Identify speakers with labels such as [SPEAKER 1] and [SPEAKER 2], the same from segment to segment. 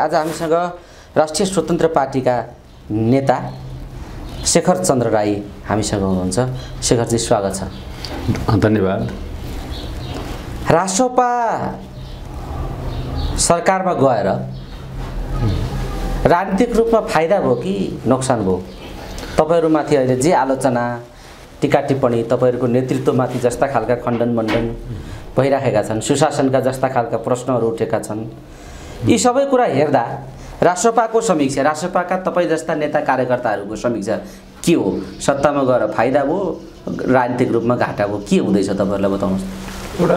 [SPEAKER 1] आज हामीसँग राष्ट्रिय स्वतन्त्र पार्टीका नेता शेखर चन्द्र राई हामीसँग हुनुहुन्छ। शेखरजी स्वागत छ।
[SPEAKER 2] धन्यवाद।
[SPEAKER 1] रासोपा सरकारमा गएर राजनीतिक रूपमा फाइदा भयो कि नोक्सान भयो? तपाईँहरूमाथि अहिले जे आलोचना टिका टिप्पणी तपाईँहरूको नेतृत्वमाथि जस्ता खालका खण्डन मण्डन भइराखेका छन् सुशासनका जस्ता खालका प्रश्नहरू उठेका छन् यी सबै कुरा हेर्दा राष्ट्रपाको समीक्षा राष्ट्रपाका तपाईँ जस्ता नेता कार्यकर्ताहरूको समीक्षा के हो? सत्तामा गएर फाइदा भयो राजनीतिक रूपमा घाटा भयो? के हुँदैछ तपाईँहरूलाई बताउनुहोस्?
[SPEAKER 2] एउटा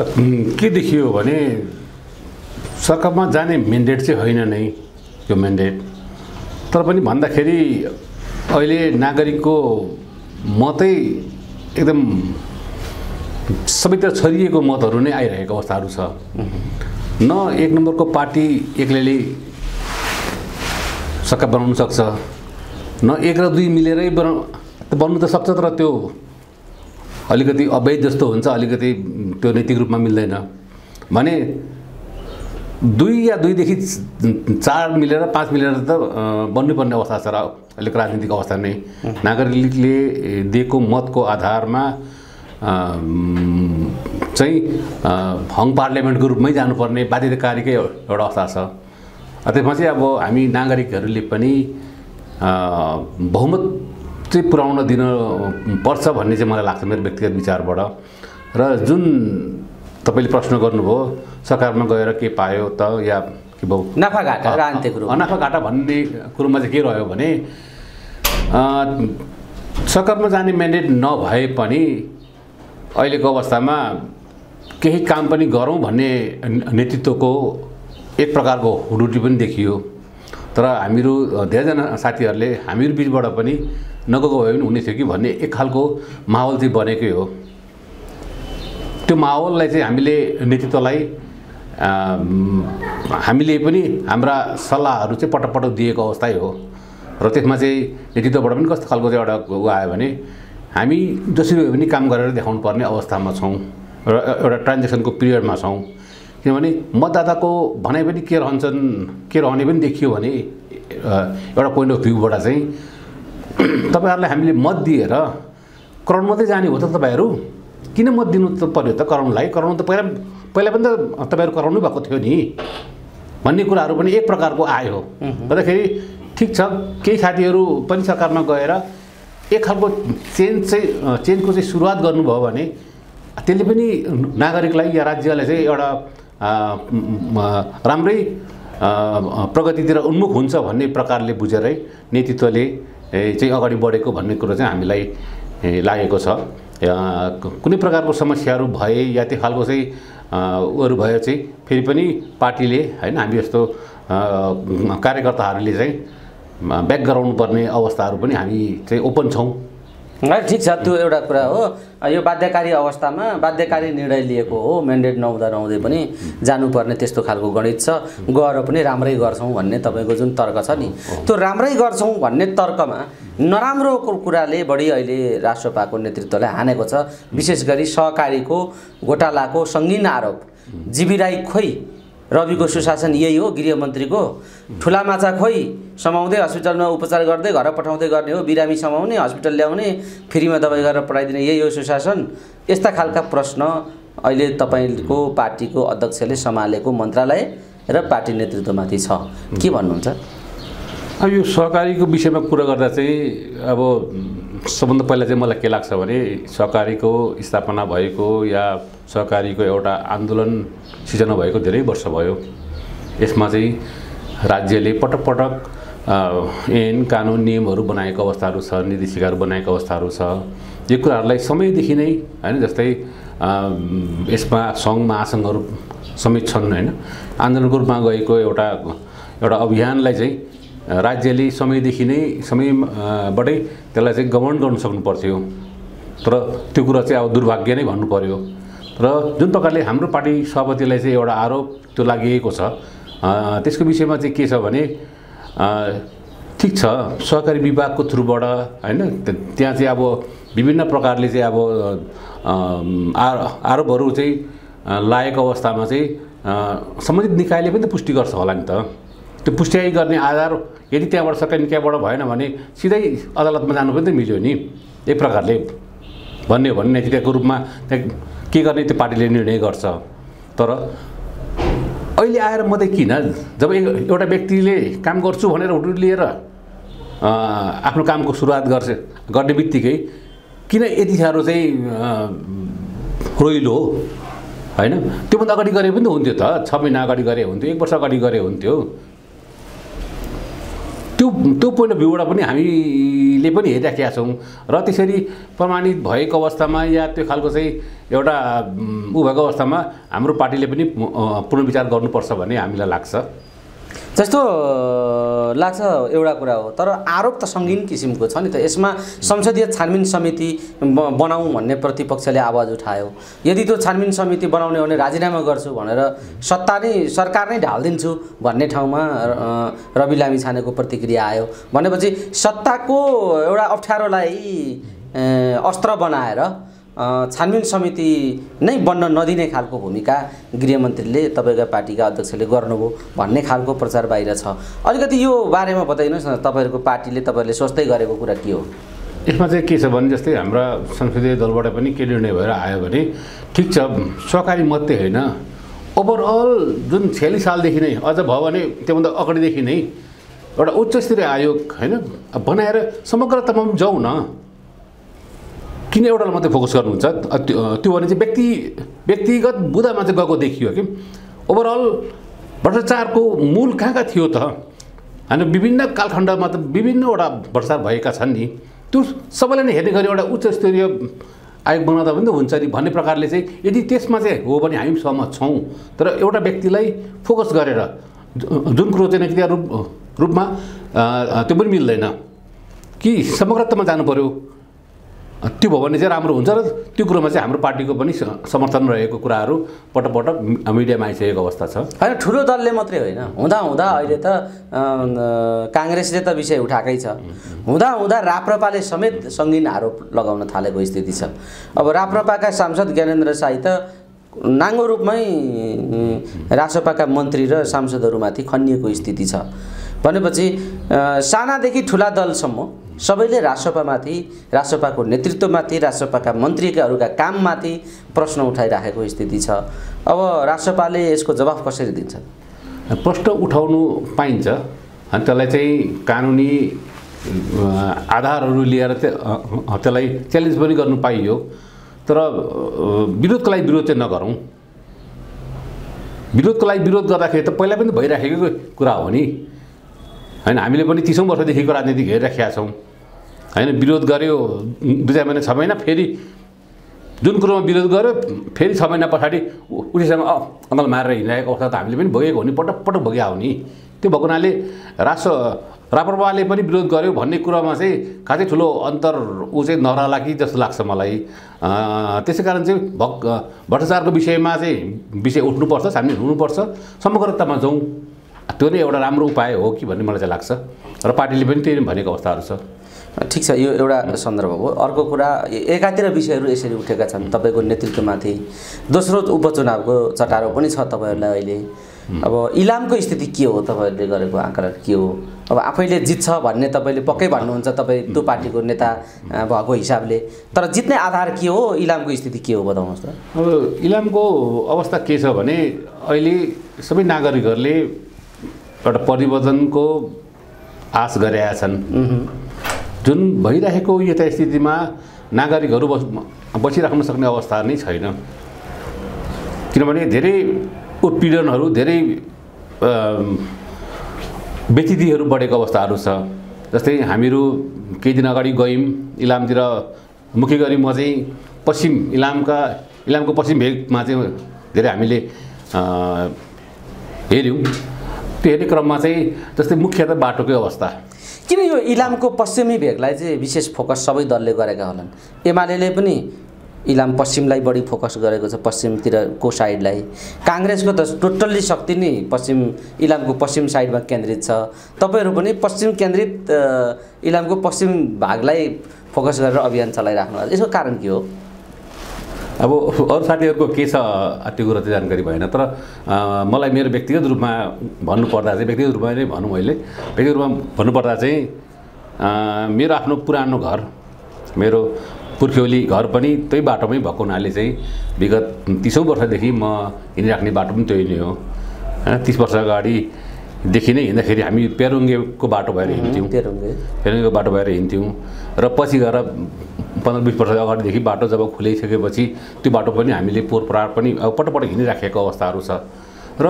[SPEAKER 2] के देखियो भने सरकारमा जाने मेन्डेट चाहिँ होइन नै यो मेन्डेट तर पनि भन्दाखेरि अहिले नागरिकको मतै एकदम सबैतिर छरिएको मतहरू नै आइरहेको अवस्थाहरू छ। न एक नम्बरको पार्टी एक्लैले सरकार बनाउन सक्छ। न एक र दुई मिलेरै बनाउ बन्नु त सक्छ तर त्यो अलिकति अवैध जस्तो हुन्छ अलिकति त्यो नैतिक रूपमा मिल्दैन। भने दुई या दुईदेखि चार मिलेर पाँच मिलेर त बन्नुपर्ने अवस्था छ र अहिलेको राजनीतिक अवस्था नै। नागरिकले दिएको मतको आधारमा चाहिँ हङ पार्लियामेन्टको रूपमै जानुपर्ने बाध्यताकारीकै एउटा अवस्था छ। त्यसमा चाहिँ अब हामी नागरिकहरूले पनि बहुमत चाहिँ पुर्याउन दिन पर्छ भन्ने चाहिँ मलाई लाग्छ मेरो व्यक्तिगत विचारबाट। र जुन तपाईँले प्रश्न गर्नुभयो सरकारमा गएर के पायो त या के भयो?
[SPEAKER 1] राजनीतिक रूपमा।
[SPEAKER 2] अनाफा घाटा भन्ने कुरोमा चाहिँ के रह्यो भने सरकारमा जाने म्यान्डेट नभए पनि अहिलेको अवस्थामा केही काम पनि गरौँ भन्ने नेतृत्वको एक प्रकारको हुडुटी पनि देखियो। तर हामीहरू धेरैजना साथीहरूले हामीहरू बिचबाट पनि नगएको भए पनि हुने थियो कि भन्ने एक खालको माहौल चाहिँ बनेकै हो। त्यो माहौललाई चाहिँ हामीले नेतृत्वलाई हामीले पनि हाम्रा सल्लाहहरू चाहिँ पटक पटक दिएको अवस्थै हो। र त्यसमा चाहिँ नेतृत्वबाट पनि कस्तो खालको चाहिँ एउटा आयो भने हामी जसरी भए पनि काम गरेर देखाउनु पर्ने अवस्थामा छौँ। र एउटा ट्रान्जेक्सनको पिरियडमा छौँ। किनभने मतदाताको भनाइ पनि के रहन्छन् के रहने पनि देखियो भने एउटा पोइन्ट अफ भ्यूबाट चाहिँ तपाईँहरूलाई हामीले मत दिएर कराउनु मात्रै जाने हो त तपाईँहरू? किन मत दिनु त पर्यो त कराउनुलाई? कराउनु त पहिला पहिला पनि त तपाईँहरू कराउनु भएको थियो नि। भन्ने कुराहरू पनि एक प्रकारको आयो गर्दाखेरि ठिक छ केही साथीहरू पनि सरकारमा गएर एक खालको चेन्ज चाहिँ चेन्जको चाहिँ सुरुवात गर्नुभयो भने त्यसले पनि नागरिकलाई या राज्यलाई चाहिँ एउटा राम्रै प्रगतितिर उन्मुख हुन्छ भन्ने प्रकारले बुझेरै नेतृत्वले चाहिँ अगाडि बढेको भन्ने कुरो चाहिँ हामीलाई लागेको छ। कुनै प्रकारको समस्याहरू भए या त्यो खालको चाहिँ उहरू भयो चाहिँ फेरि पनि पार्टीले होइन हामी जस्तो कार्यकर्ताहरूले चाहिँ ब्याक गराउनु पर्ने अवस्थाहरू पनि हामी चाहिँ ओपन छौँ।
[SPEAKER 1] है ठिक छ त्यो एउटा कुरा हो। यो बाध्यकारी अवस्थामा बाध्यकारी निर्णय लिएको हो मेन्डेट नहुँदा नहुँदै पनि जानुपर्ने त्यस्तो खालको गणित छ। गएर पनि राम्रै गर्छौँ भन्ने तपाईँको जुन तर्क छ नि। त्यो राम्रै गर्छौँ भन्ने तर्कमा नराम्रो कुराले बढी अहिले राष्ट्रपाको नेतृत्वलाई हानेको छ। विशेष गरी सहकारीको घोटालाको सङ्गीन आरोप। जीवी खोइ रविको सुशासन यही हो गृहमन्त्रीको। ठुला माछा खोइ समाउँदै हस्पिटलमा उपचार गर्दै घर पठाउँदै गर्ने हो बिरामी समाउने हस्पिटल ल्याउने फ्रीमा दबाई गरेर पठाइदिने यही हो सुशासन। यस्ता खालका प्रश्न अहिले तपाईँको पार्टीको अध्यक्षले सम्हालेको मन्त्रालय र पार्टी नेतृत्वमाथि छ। के भन्नुहुन्छ?
[SPEAKER 2] अब यो सहकारीको विषयमा कुरा गर्दा चाहिँ अब सबभन्दा पहिला चाहिँ मलाई के लाग्छ भने सहकारीको स्थापना भएको या सहकारीको एउटा आन्दोलन सिर्जना भएको धेरै वर्ष भयो। यसमा चाहिँ राज्यले पटक पटक ऐन कानुन नियमहरू बनाएको अवस्थाहरू छ निर्देशिकाहरू बनाएको अवस्थाहरू छ। यो कुराहरूलाई समयदेखि नै होइन जस्तै यसमा सङ्घ महासङ्घहरू समेत छन् होइन। आन्दोलनको रूपमा गएको एउटा एउटा अभियानलाई चाहिँ राज्यले समयदेखि नै समयबाटै त्यसलाई चाहिँ गभर्न गर्नु सक्नु पर्थ्यो तर त्यो कुरा चाहिँ अब दुर्भाग्य नै भन्नु पर्यो र जुन प्रकारले हाम्रो पार्टी सभापतिलाई चाहिँ एउटा आरोप त्यो लागिएको छ त्यसको विषयमा चाहिँ के छ भने ठिक छ सहकारी विभागको थ्रुबाट होइन त्यहाँ चाहिँ अब विभिन्न प्रकारले चाहिँ अब आरोपहरू चाहिँ लागेको अवस्थामा चाहिँ सम्बन्धित निकायले पनि त पुष्टि गर्छ होला नि त। त्यो पुष्ट्याइ गर्ने आधार यदि त्यहाँबाट सरकारी निकायबाट भएन भने सिधै अदालतमा जानु पनि त मिल्यो नि। एक प्रकारले भन्ने हो भने नैतिकताको रूपमा त्यहाँ के गर्ने त्यो पार्टीले निर्णय गर्छ। तर अहिले आएर मात्रै किन जब एउटा व्यक्तिले काम गर्छु भनेर हुटुट लिएर आफ्नो कामको सुरुवात गर्छ गर्ने बित्तिकै किन यति साह्रो चाहिँ रोइलो होइन? त्योभन्दा अगाडि गरे पनि त हुन्थ्यो त छ महिना अगाडि गरे हुन्थ्यो एक वर्ष अगाडि गरे हुन्थ्यो। त्यो त्यो पोइन्ट अफ भ्यूबाट पनि हामीले पनि हेरिराखेका छौँ। र त्यसरी प्रमाणित भएको अवस्थामा या त्यो खालको चाहिँ एउटा ऊ भएको अवस्थामा हाम्रो पार्टीले पनि पुनर्विचार गर्नुपर्छ भन्ने हामीलाई लाग्छ।
[SPEAKER 1] जस्तो लाग्छ एउटा कुरा हो तर आरोप त सङ्गीन किसिमको छ नि त। यसमा संसदीय छानबिन समिति बनाऊँ भन्ने प्रतिपक्षले आवाज उठायो। यदि त्यो छानबिन समिति बनाउने हो भने राजीनामा गर्छु भनेर सत्ता नै सरकार नै ढालिदिन्छु भन्ने ठाउँमा रवि लामी छानेको प्रतिक्रिया आयो। भनेपछि सत्ताको एउटा अप्ठ्यारोलाई अस्त्र बनाएर छानबिन समिति नै बन्न नदिने खालको भूमिका गृहमन्त्रीले तपाईँका पार्टीका अध्यक्षले गर्नुभयो भन्ने खालको प्रचार बाहिर छ। अलिकति यो बारेमा बताइदिनुहोस् न तपाईँहरूको पार्टीले तपाईँहरूले सोच्दै गरेको कुरा के हो?
[SPEAKER 2] यसमा चाहिँ के छ भने जस्तै हाम्रा संसदीय दलबाट पनि के निर्णय भएर आयो भने ठिक छ सहकारी मात्रै होइन। ओभरअल जुन छ्यालिस सालदेखि नै अझ भयो भने त्योभन्दा अगाडिदेखि नै एउटा उच्च स्तरीय आयोग होइन बनाएर समग्रतामा पनि जाउँ न किन एउटालाई मात्रै फोकस गर्नुहुन्छ? त्यो भने चाहिँ व्यक्ति व्यक्तिगत बुदामा चाहिँ गएको देखियो कि? ओभरअल भ्रष्टाचारको मूल कहाँ कहाँ थियो त? होइन विभिन्न कालखण्डमा त विभिन्नवटा भ्रष्टाचार भएका छन् नि। त्यो सबैलाई नै हेर्ने गरी एउटा उच्च स्तरीय आयोग बनाउँदा पनि त हुन्छ नि भन्ने प्रकारले चाहिँ यदि त्यसमा चाहिँ हो भने हामी सहमत छौँ। तर एउटा व्यक्तिलाई फोकस गरेर जुन कुरो चाहिँ नैतिक रूप रूपमा त्यो पनि मिल्दैन। कि समग्रतामा जानु पऱ्यो त्यो भयो भने चाहिँ राम्रो हुन्छ र त्यो कुरोमा चाहिँ हाम्रो पार्टीको पनि समर्थन रहेको कुराहरू पटक पटक मिडियामा आइसकेको अवस्था छ।
[SPEAKER 1] होइन ठुलो दलले मात्रै होइन। हुँदा हुँदा अहिले त काङ्ग्रेसले त विषय उठाएकै छ। हुँदा हुँदा राप्रपाले समेत सङ्गीन आरोप लगाउन थालेको स्थिति छ। अब राप्रपाका सांसद ज्ञानेन्द्र साई त नाङ्गो रूपमै रासपाका मन्त्री र सांसदहरूमाथि खनिएको स्थिति छ। भनेपछि सानादेखि ठुला दलसम्म सबैले रासपामाथि रासपाको नेतृत्वमाथि रासपाका मन्त्रीहरूका काममाथि प्रश्न उठाइराखेको स्थिति छ। अब रासपाले यसको जवाफ कसरी दिन्छ?
[SPEAKER 2] प्रश्न उठाउनु पाइन्छ अनि त्यसलाई चाहिँ कानुनी आधारहरू लिएर त्यसलाई च्यालेन्ज पनि गर्नु पाइयो। तर विरोधको लागि विरोध चाहिँ नगरौँ। विरोधको लागि विरोध गर्दाखेरि त पहिला पनि भइराखेको कुरा हो नि। होइन हामीले पनि तिसौँ वर्षदेखिको राजनीति हेरिराखेका छौँ। होइन विरोध गऱ्यो दुई चार महिना छ महिना फेरि जुन कुरोमा विरोध गर्यो फेरि छ महिना पछाडि उसैसँग अङ्गल मारेर हिँडिरहेको अवस्था त हामीले पनि भोगेको हो नि पटक पटक भोगे हो नि। त्यो भएको हुनाले राष्ट्र राप्रपाले पनि विरोध गर्यो भन्ने कुरामा चाहिँ खासै ठुलो अन्तर ऊ चाहिँ नरहला कि जस्तो लाग्छ मलाई। त्यसै कारण चाहिँ भक भ्रष्टाचारको विषयमा चाहिँ विषय उठ्नुपर्छ छानबिन हुनुपर्छ समग्रतामा जाउँ। त्यो नै एउटा राम्रो उपाय हो कि भन्ने मलाई चाहिँ लाग्छ। र पार्टीले पनि त्यही भनेको अवस्थाहरू छ।
[SPEAKER 1] ठिक छ यो एउटा सन्दर्भ हो। अर्को कुरा एकातिर विषयहरू यसरी उठेका छन्। तपाईँको नेतृत्वमाथि दोस्रो उपचुनावको चटारो पनि छ तपाईँहरूलाई अहिले। अब इलामको स्थिति के हो तपाईँहरूले गरेको आकलन के हो? अब आफैले जित्छ भन्ने तपाईँले पक्कै भन्नुहुन्छ तपाईँ त्यो पार्टीको नेता भएको हिसाबले। तर जित्ने आधार के हो? इलामको स्थिति के हो बताउनुहोस् त।
[SPEAKER 2] अब इलामको अवस्था के छ भने अहिले सबै नागरिकहरूले एउटा परिवर्तनको आश गरेका छन्। जुन भइरहेको यथास्थितिमा नागरिकहरू बस बसिराख्न सक्ने अवस्था नै छैन। किनभने धेरै उत्पीडनहरू धेरै व्यतिथिहरू बढेको अवस्थाहरू छ। जस्तै हामीहरू केही दिन अगाडि गयौँ इलामतिर मुख्य गरी म चाहिँ पश्चिम इलामका इलामको पश्चिम भेगमा चाहिँ धेरै हामीले हेऱ्यौँ। त्यो हेर्ने क्रममा चाहिँ जस्तै मुख्य त बाटोकै अवस्था।
[SPEAKER 1] किन यो इलामको पश्चिमी भेगलाई चाहिँ विशेष फोकस सबै दलले गरेका होलान्? एमाले पनि इलाम पश्चिमलाई बढी फोकस गरेको छ पश्चिमतिरको साइडलाई? काङ्ग्रेसको त टोटल्ली शक्ति नै पश्चिम इलामको पश्चिम साइडमा केन्द्रित छ। तपाईँहरू पनि पश्चिम केन्द्रित इलामको पश्चिम भागलाई फोकस गरेर अभियान चलाइराख्नु। यसको कारण के हो?
[SPEAKER 2] अब अरू साथीहरूको के छ त्यो कुरो चाहिँ जानकारी भएन तर मलाई मेरो व्यक्तिगत रूपमा भन्नुपर्दा चाहिँ व्यक्तिगत रूपमा नै भनौँ मैले व्यक्तिगत रूपमा भन्नुपर्दा चाहिँ मेरो आफ्नो पुरानो घर मेरो पुर्ख्यौली घर पनि त्यही बाटोमै भएको हुनाले चाहिँ विगत तिसौँ वर्षदेखि म हिँडिराख्ने बाटो पनि त्यही नै हो। होइन तिस वर्ष अगाडिदेखि नै हिँड्दाखेरि हामी पेरुङ्गेको बाटो भएर हिँड्थ्यौँ।
[SPEAKER 1] तेरुङ्गे
[SPEAKER 2] फेरिङको बाटो भएर हिँड्थ्यौँ। र पछि गएर पन्ध्र बिस वर्ष अगाडिदेखि बाटो जब खुलिसकेपछि त्यो बाटो पनि हामीले पोहोर पनि अब पटक राखेको अवस्थाहरू छ। र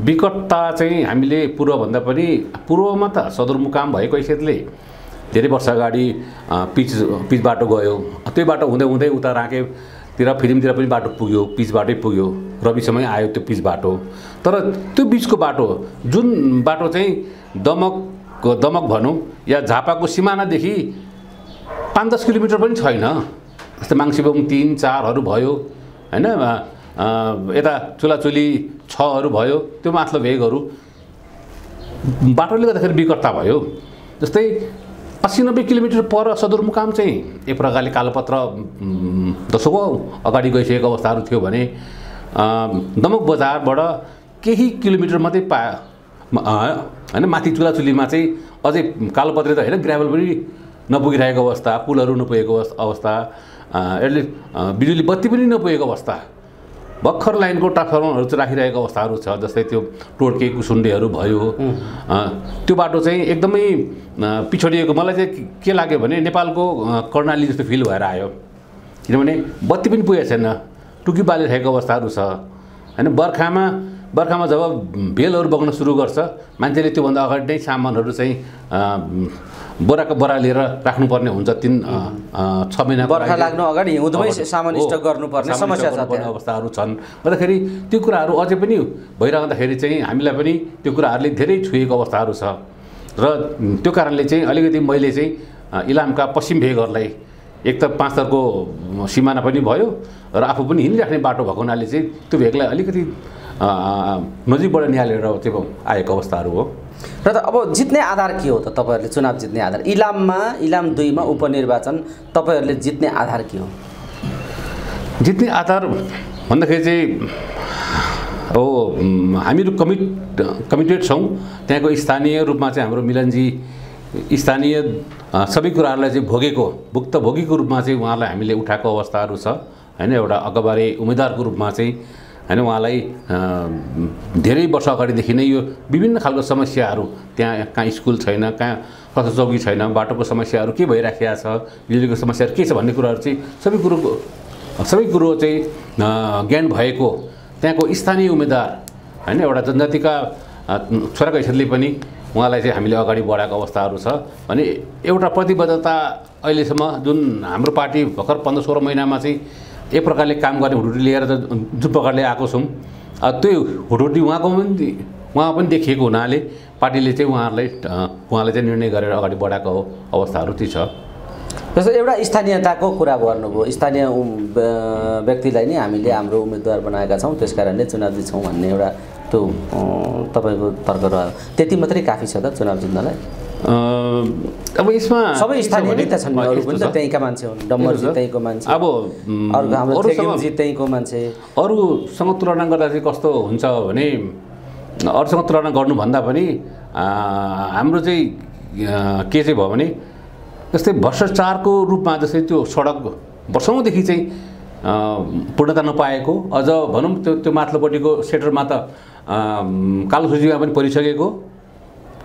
[SPEAKER 2] विकटता चाहिँ हामीले पूर्वभन्दा पनि पूर्वमा त सदरमुकाम भएको हैसियतले धेरै वर्ष अगाडि पिच पिच बाटो गयो। त्यो बाटो हुँदै हुँदै उता राँकेतिर फिल्मतिर पनि बाटो पुग्यो पिच बाटै पुग्यो रविसम्मै आयो त्यो पिच बाटो। तर त्यो बिचको बाटो जुन बाटो चाहिँ दमक दमक भनौँ या झापाको सिमानादेखि पाँच दस किलोमिटर पनि छैन। जस्तै माङ्सिबोङ तिन चारहरू भयो होइन? यता चुलाचुली छहरू भयो त्यो माथिल्लो भेगहरू। बाटोले गर्दाखेरि विकटता भयो। जस्तै अस्सी नब्बे किलोमिटर पर सदरमुकाम चाहिँ एक प्रकारले कालोपत्र दशकौँ अगाडि गइसकेको अवस्थाहरू थियो भने दमक बजारबाट केही किलोमिटर मात्रै पा होइन? माथि चुलाचुलीमा चाहिँ अझै कालोपत्रे त होइन ग्राभल पनि नपुगिरहेको अवस्था पुलहरू नपुगेको अवस्- अवस्था एटलिस्ट अ, बिजुली बत्ती पनि नपुगेको अवस्था भर्खर लाइनको ट्रान्सफर्मरहरू चाहिँ राखिरहेको अवस्थाहरू छ जस्तै त्यो टोड्के कुसुन्डेहरू भयो। त्यो बाटो चाहिँ एकदमै पिछडिएको मलाई चाहिँ के लाग्यो भने नेपालको कर्णाली जस्तो फिल भएर आयो। किनभने बत्ती पनि पुगेको छैन टुकी बालिरहेको अवस्थाहरू छ। होइन बर्खामा बर्खामा जब बेलहरू बग्न सुरु गर्छ मान्छेले त्योभन्दा अगाडि नै सामानहरू चाहिँ बोराको बोरा लिएर राख्नुपर्ने हुन्छ तिन छ महिना
[SPEAKER 1] बर्खा लाग्नु अगाडि हिउँदमै सामान स्टक गर्नुपर्ने समस्या छ
[SPEAKER 2] अवस्थाहरू छन्। गर्दाखेरि त्यो कुराहरू अझै पनि भइरहँदाखेरि चाहिँ हामीलाई पनि त्यो कुराहरूले धेरै छुएको अवस्थाहरू छ। र त्यो कारणले चाहिँ अलिकति मैले चाहिँ इलामका पश्चिम भेगहरूलाई एक त पाँचतरको सिमाना पनि भयो र आफू पनि हिँडिराख्ने बाटो भएको हुनाले चाहिँ त्यो भेगलाई अलिकति नजिकबाट निहालेर चाहिँ आएको अवस्थाहरू हो।
[SPEAKER 1] र त अब जित्ने आधार के हो त तपाईँहरूले चुनाव जित्ने आधार? इलाममा इलाम दुईमा उपनिर्वाचन तपाईँहरूले जित्ने आधार के हो?
[SPEAKER 2] जित्ने आधार भन्दाखेरि चाहिँ अब हामीहरू कमिट कमिटेड छौँ। त्यहाँको स्थानीय रूपमा चाहिँ हाम्रो मिलनजी स्थानीय सबै कुराहरूलाई चाहिँ भोगेको भुक्तभोगीको रूपमा चाहिँ उहाँलाई हामीले उठाएको अवस्थाहरू छ। होइन एउटा अगबारे उम्मेदवारको रूपमा चाहिँ होइन उहाँलाई धेरै वर्ष अगाडिदेखि नै यो विभिन्न खालको समस्याहरू त्यहाँ कहाँ स्कुल छैन कहाँ कस्तो चौकी छैन बाटोको समस्याहरू के भइराखेको छ बिजुलीको समस्याहरू के छ भन्ने कुराहरू चाहिँ सबै कुरोको सबै कुरो चाहिँ ज्ञान भएको त्यहाँको स्थानीय उम्मेदवार होइन एउटा जनजातिका छोराको हैसियतले पनि उहाँलाई चाहिँ हामीले अगाडि बढाएको अवस्थाहरू छ। भने एउटा प्रतिबद्धता अहिलेसम्म जुन हाम्रो पार्टी भर्खर पन्ध्र सोह्र महिनामा चाहिँ एक प्रकारले काम गर्ने हुटुटी लिएर त जुन प्रकारले आएको छौँ। त्यो हुटुटी उहाँको पनि उहाँ पनि देखिएको हुनाले पार्टीले चाहिँ उहाँहरूलाई अ, उहाँलाई चाहिँ निर्णय गरेर अगाडि बढाएको अवस्थाहरू चाहिँ छ।
[SPEAKER 1] जस्तो एउटा स्थानीयताको कुरा गर्नुभयो। स्थानीय व्यक्तिलाई नै हामीले हाम्रो उम्मेदवार बनाएका छौँ। त्यस कारणले चुनाव जित्छौँ भन्ने एउटा त्यो तपाईँको तर्क रह्यो। त्यति मात्रै काफी छ त चुनाव जित्नलाई
[SPEAKER 2] अब यसमा
[SPEAKER 1] सबै स्थानीय
[SPEAKER 2] भने-
[SPEAKER 1] नेता छन् नि, अरू पनि। त त्यहीँका मान्छे हुन् डम्बरजी। त्यहीँको मान्छे
[SPEAKER 2] अब
[SPEAKER 1] अर्को हाम्रो थेगिमजी त्यहीँको मान्छे
[SPEAKER 2] अरूसँग तुलना गर्दा चाहिँ कस्तो हुन्छ भने अरूसँग तुलना गर्नुभन्दा पनि हाम्रो चाहिँ के चाहिँ भयो भने जस्तै भ्रष्टाचारको रूपमा जस्तै त्यो सडक वर्षौँदेखि चाहिँ पूर्णता नपाएको अझ भनौँ त्यो त्यो माथिल्लोपट्टिको सेक्टरमा त कालो सूचीमा पनि परिसकेको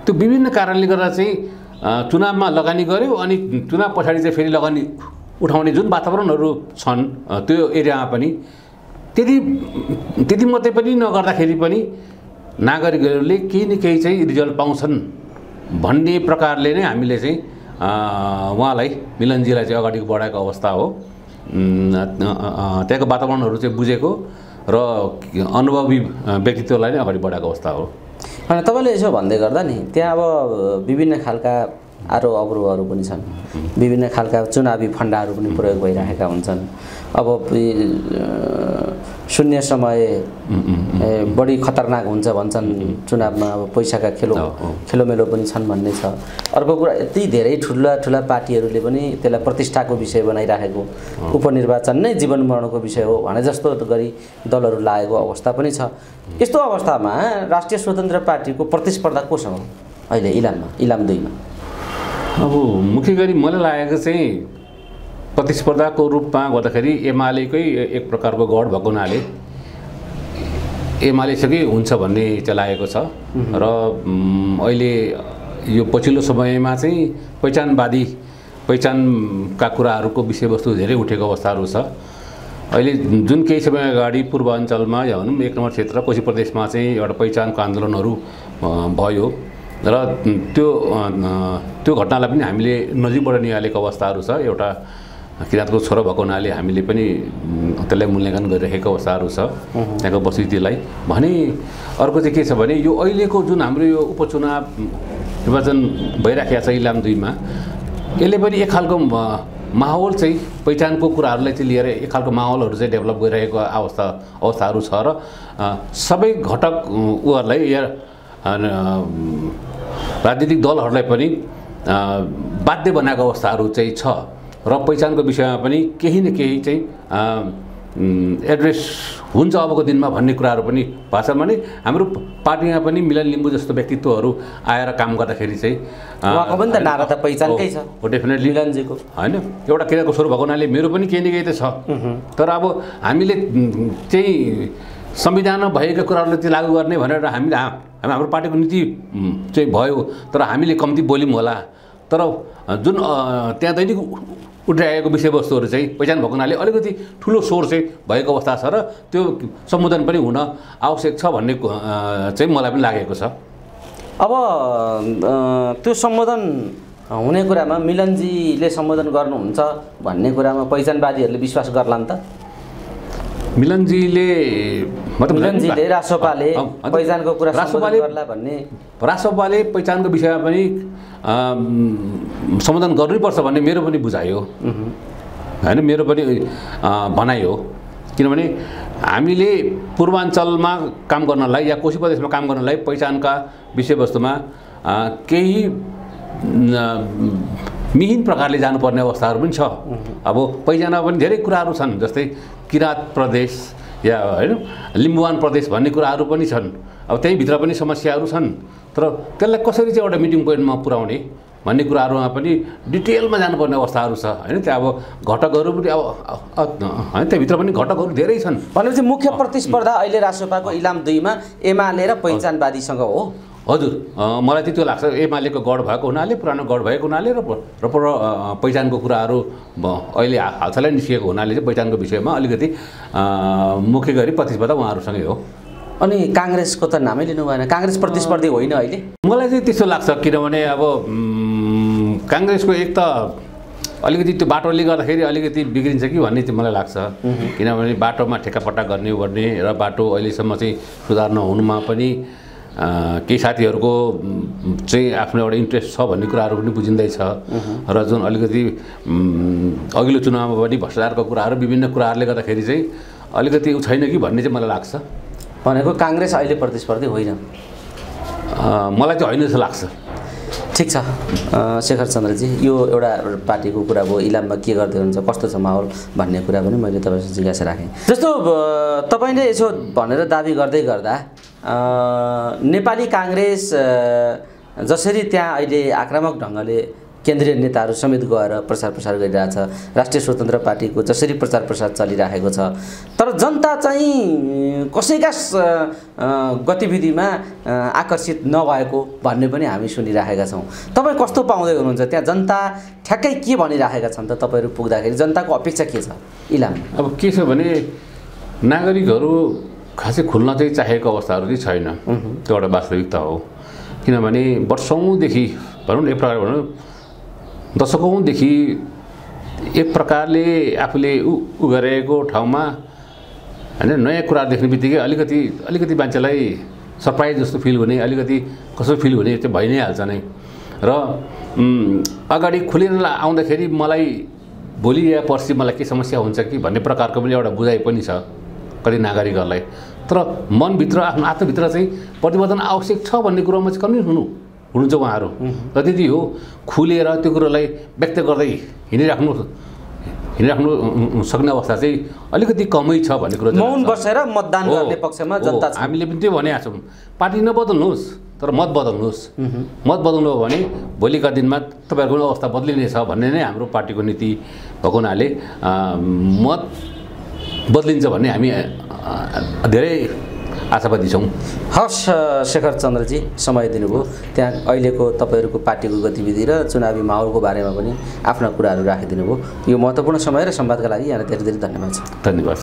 [SPEAKER 2] त्यो विभिन्न कारणले गर्दा चाहिँ चुनावमा लगानी गऱ्यो अनि चुनाव पछाडि चाहिँ फेरि लगानी उठाउने जुन वातावरणहरू छन् त्यो एरियामा पनि। त्यति त्यति मात्रै पनि नगर्दाखेरि पनि नागरिकहरूले केही न केही चाहिँ रिजल्ट पाउँछन् भन्ने प्रकारले नै हामीले चाहिँ उहाँलाई मिलनजीलाई चाहिँ अगाडि बढाएको अवस्था हो। त्यहाँको वातावरणहरू चाहिँ बुझेको र अनुभवी व्यक्तित्वलाई नै अगाडि बढाएको अवस्था हो।
[SPEAKER 1] होइन तपाईँले यसो भन्दै गर्दा नि त्यहाँ अब विभिन्न खालका आरो अवरोहहरू पनि छन्। विभिन्न खालका चुनावी फन्डाहरू पनि प्रयोग भइरहेका हुन्छन्। अब शून्य समय बढी खतरनाक हुन्छ भन्छन् चुनावमा अब पैसाका खेलो। खेलोमेलो पनि छन् भन्ने छ। अर्को कुरा यति धेरै ठुला ठुला पार्टीहरूले पनि त्यसलाई प्रतिष्ठाको विषय बनाइराखेको उपनिर्वाचन नै जीवन मरणको विषय हो भने जस्तो गरी दलहरू लागेको अवस्था पनि छ। यस्तो अवस्थामा राष्ट्रिय स्वतन्त्र पार्टीको प्रतिस्पर्धा कोसँग? अहिले इलाममा इलाम दुईमा।
[SPEAKER 2] अब मुख्य गरी मलाई लागेको चाहिँ प्रतिस्पर्धाको रूपमा गर्दाखेरि एमालेकै एक प्रकारको गढ भएको हुनाले एमालेसँगै हुन्छ भन्ने चाहिँ लागेको छ र अहिले यो पछिल्लो समयमा चाहिँ पहिचानवादी पहिचानका कुराहरूको विषयवस्तु धेरै उठेको अवस्थाहरू छ। अहिले जुन केही समय अगाडि पूर्वाञ्चलमा या भनौँ एक नम्बर क्षेत्र कोशी प्रदेशमा चाहिँ एउटा पहिचानको आन्दोलनहरू भयो। र त्यो त्यो घटनालाई पनि हामीले नजिकबाट निहालेको अवस्थाहरू छ। एउटा किराँतको छोरो भएको हुनाले हामीले पनि त्यसलाई मूल्याङ्कन गरिरहेको अवस्थाहरू छ। त्यहाँको परिस्थितिलाई भने अर्को चाहिँ के छ भने यो अहिलेको जुन हाम्रो यो उपचुनाव निर्वाचन भइराखेको छ इलाम दुईमा यसले पनि एक खालको माहौल चाहिँ पहिचानको कुराहरूलाई चाहिँ लिएर एक खालको माहौलहरू चाहिँ डेभलप गरिरहेको अवस्था अवस्थाहरू छ र सबै घटक उहरूलाई या राजनीतिक दलहरूलाई पनि बाध्य बनाएको अवस्थाहरू चाहिँ छ। र पहिचानको विषयमा पनि केही न केही चाहिँ एड्रेस हुन्छ अबको दिनमा भन्ने कुराहरू पनि छ भने हाम्रो पार्टीमा पनि मिलन लिम्बू जस्तो व्यक्तित्वहरू आएर काम गर्दाखेरि चाहिँ अ,
[SPEAKER 1] उहाँको पनि त नारा त पहिचानकै छ।
[SPEAKER 2] हो डेफिनेटली
[SPEAKER 1] मिलनजीको।
[SPEAKER 2] होइन एउटा किराको स्वर भएको हुनाले मेरो पनि केही न केही त छ। तर अब हामीले चाहिँ संविधानमा भएका कुराहरूलाई चाहिँ लागू गर्ने भनेर हामीले हाम्रो पार्टीको नीति चाहिँ भयो तर हामीले कम्ती बोल्यौँ होला। तर जुन त्यहाँ दैनिक उ- उठिरहेको विषयवस्तुहरू चाहिँ पहिचान भएको हुनाले अलिकति ठुलो स्वर चाहिँ भएको अवस्था छ र त्यो सम्बोधन पनि हुन आवश्यक छ भन्ने चाहिँ मलाई पनि लागेको छ।
[SPEAKER 1] अब त्यो सम्बोधन हुने कुरामा मिलनजीले सम्बोधन गर्नुहुन्छ भन्ने कुरामा पहिचानवादीहरूले विश्वास गर्लान् त?
[SPEAKER 2] मिलनजीले
[SPEAKER 1] मिलनजीले रासोपाले पहिचानको कुरा
[SPEAKER 2] रासोपाले
[SPEAKER 1] भन्ने।
[SPEAKER 2] रासोपाले पहिचानको विषयमा पनि सम्बोधन गर्नैपर्छ भन्ने मेरो पनि बुझाइ हो होइन मेरो पनि भनाइ हो किनभने हामीले पूर्वाञ्चलमा काम गर्नलाई या कोशी प्रदेशमा काम गर्नलाई पहिचानका विषयवस्तुमा केही मिहिन प्रकारले जानुपर्ने अवस्थाहरू पनि छ। अब पहिचानमा पनि धेरै कुराहरू छन् जस्तै किराँत प्रदेश या होइन लिम्बुवान प्रदेश भन्ने कुराहरू पनि छन्। अब त्यहीँभित्र पनि समस्याहरू छन्। तर त्यसलाई कसरी चाहिँ एउटा मिटिङ पोइन्टमा पुर्याउने भन्ने कुराहरूमा पनि डिटेलमा जानुपर्ने अवस्थाहरू छ। होइन त्यहाँ अब घटकहरू पनि अब होइन त्यहाँभित्र पनि घटकहरू धेरै छन्।
[SPEAKER 1] भनेपछि मुख्य प्रतिस्पर्धा अहिले रासोपाको इलाम दुईमा एमाले र पहिचानवादीसँग हो।
[SPEAKER 2] हजुर मलाई चाहिँ त्यो लाग्छ एमालेको गढ भएको हुनाले पुरानो गढ भएको हुनाले र र पहिचानको कुराहरू अहिले हालसालै निस्किएको हुनाले चाहिँ पहिचानको विषयमा अलिकति मुख्य गरी प्रतिस्पर्धा उहाँहरूसँगै हो।
[SPEAKER 1] अनि काङ्ग्रेसको त नामै लिनु भएन काङ्ग्रेस प्रतिस्पर्धी होइन अहिले?
[SPEAKER 2] मलाई चाहिँ त्यस्तो लाग्छ किनभने अब काङ्ग्रेसको एक त अलिकति त्यो बाटोले गर्दाखेरि अलिकति बिग्रिन्छ कि भन्ने चाहिँ मलाई लाग्छ। किनभने बाटोमा ठेक्कापट्टा गर्ने गर्ने र बाटो अहिलेसम्म चाहिँ सुधार नहुनुमा पनि केही साथीहरूको चाहिँ आफ्नो एउटा इन्ट्रेस्ट छ भन्ने कुराहरू पनि बुझिँदैछ। र जुन अलिकति अघिल्लो चुनावमा पनि भ्रष्टाचारको कुराहरू विभिन्न कुराहरूले गर्दाखेरि चाहिँ अलिकति उ छैन कि भन्ने चाहिँ मलाई लाग्छ।
[SPEAKER 1] भनेको काङ्ग्रेस अहिले प्रतिस्पर्धी होइन।
[SPEAKER 2] मलाई चाहिँ होइन जस्तो लाग्छ।
[SPEAKER 1] ठिक छ। शेखर चन्द्रजी यो एउटा पार्टीको कुरा भयो इलाममा के गर्दै हुनुहुन्छ कस्तो छ माहौल भन्ने कुरा पनि मैले तपाईँसँग जिज्ञासा राखेँ। जस्तो तपाईँले यसो भनेर दाबी गर्दै गर्दा नेपाली काङ्ग्रेस जसरी त्यहाँ अहिले आक्रामक ढङ्गले केन्द्रीय नेताहरू समेत गएर प्रचार प्रसार गरिरहेछ राष्ट्रिय स्वतन्त्र पार्टीको जसरी प्रचार प्रसार चलिरहेको छ। तर जनता चाहिँ कसैका गतिविधिमा आकर्षित नभएको भन्ने पनि हामी सुनिराखेका छौँ। तपाईँ कस्तो पाउँदै हुनुहुन्छ? त्यहाँ जनता ठ्याक्कै के भनिराखेका छन् त तपाईँहरू पुग्दाखेरि? जनताको अपेक्षा के छ? इलाममा।
[SPEAKER 2] अब के छ भने नागरिकहरू खासै खुल्न चाहिँ चाहेको अवस्थाहरू चाहिँ छैन। त्यो एउटा वास्तविकता हो। किनभने वर्षौँदेखि भनौँ न एक प्रकार भनौँ दशकौँदेखि एक प्रकारले आफूले उ गरेको ठाउँमा होइन नयाँ कुरा देख्ने बित्तिकै अलिकति अलिकति मान्छेलाई सरप्राइज जस्तो फिल हुने अलिकति कसो फिल हुने चाहिँ भइ नै हाल्छ नै। र अगाडि खुलेर आउँदाखेरि मलाई भोलि या पर्सि मलाई के समस्या हुन्छ कि भन्ने प्रकारको पनि एउटा बुझाइ पनि छ। कति नागरिकहरूलाई। तर मनभित्र आफ्नो आत्मभित्र चाहिँ परिवर्तन आवश्यक छ भन्ने कुरोमा चाहिँ कति हुनु हुनुहुन्छ उहाँहरू। र त्यति हो खुलेर त्यो कुरोलाई व्यक्त गर्दै हिँडिराख्नु हिँडिराख्नु सक्ने अवस्था चाहिँ अलिकति कमै छ भन्ने कुरो
[SPEAKER 1] मौन। बसेर मतदान गर्ने पक्षमा जनता
[SPEAKER 2] हामीले पनि त्यो भनेका छौँ। पार्टी नबदल्नुहोस् तर मत बदल्नुहोस्। मत बदल्नु हो भने भोलिका दिनमा तपाईँहरूको अवस्था बदलिनेछ भन्ने नै हाम्रो पार्टीको नीति भएको हुनाले मत बदलिन्छ भन्ने हामी धेरै आशावादी छौँ।
[SPEAKER 1] हस् शेखर चन्द्रजी समय दिनुभयो। त्यहाँ अहिलेको तपाईँहरूको पार्टीको गतिविधि र चुनावी माहौलको बारेमा पनि आफ्ना कुराहरू राखिदिनु भयो यो महत्त्वपूर्ण समय र संवादका लागि यहाँलाई धेरै धेरै धन्यवाद छ।
[SPEAKER 2] धन्यवाद।